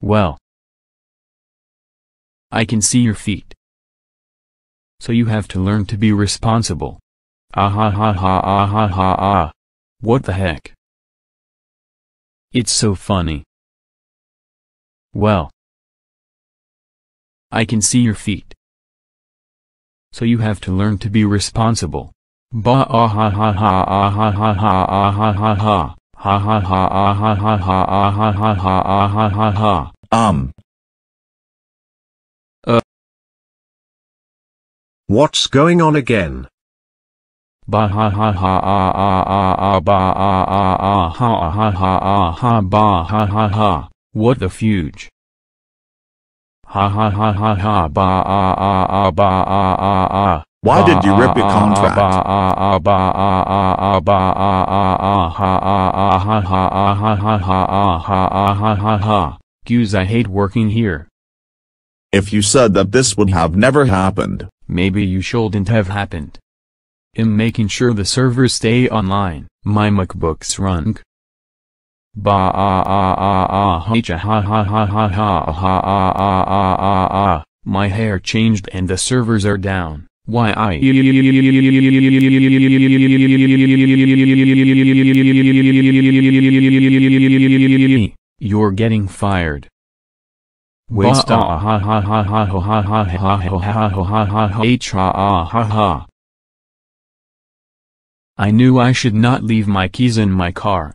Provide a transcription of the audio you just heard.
Well. I can see your feet. So you have to learn to be responsible. Ah ha ha ha ah ha ha ah. What the heck? It's so funny. Well. I can see your feet. So you have to learn to be responsible. Ba ah ha ha ha ah ha ha ha ah ha ha ha. Ha ha ha ah ha ha ha ah ha ha ha ah ha ha ha. Um. Uh. What's going on again? Ba ha ha ha ah ah ah ah ba ah ah ah ha ha ha ah ha ba ha ha ha. What the fuge? Ha ha ha ha ha ba ah ah ah ba ah ah ah. Why did you rip your contract? Ah ah ah ah ah ah ah ah ha ah ah ha ha ah ha ha ha ah ha ah ha ha ha. Goose I hate working here. If you said that this would have never happened. Maybe you shouldn't have happened. I'm making sure the servers stay online. My MacBooks run. Ba ah ah ah ah ha ha ha ha ha ha ha ah ah ah ah ah. My hair changed and the servers are down. Why I. You're getting fired. Wait stop. Ha ha ha ha ha ha ha ha ha ha ha ha ha h ha ah ha ha. I knew I should not leave my keys in my car.